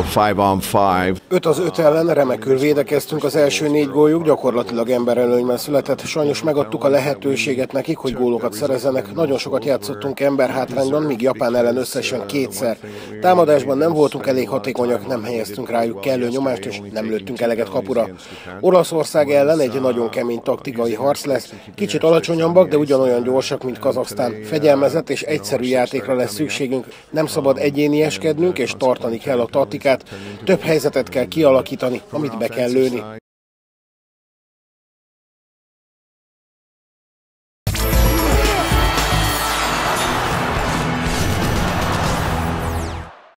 five on five. 5 az 5 ellen remekül védekeztünk, az első négy góljuk gyakorlatilag emberelőnyben született. Sajnos megadtuk a lehetőséget nekik, hogy gólokat szerezzenek. Nagyon sokat játszottunk emberhátrányban, míg Japán ellen összesen kétszer. Támadásban nem voltunk elég hatékonyak, nem helyeztünk rájuk kellő nyomást, és nem lőttünk eleget kapura. Olaszország ellen egy nagyon kemény taktikai harc lesz. Kicsit alacsonyabbak, de ugyanolyan gyorsak, mint Kazaksztán. Fegyelmezett és egyszerű játékra lesz szükségünk. Nem szabad egyénieskednünk, és tartani kell a taktikát. Több helyzetet kell kialakítani, amit be kell lőni.